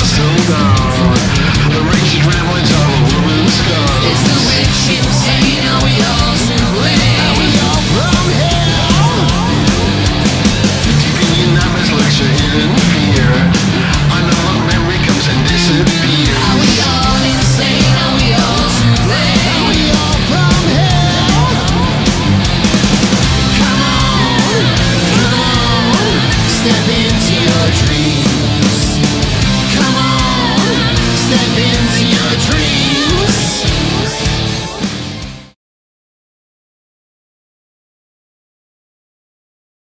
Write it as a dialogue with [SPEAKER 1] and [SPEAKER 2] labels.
[SPEAKER 1] It's the rich insane, now step into your dreams.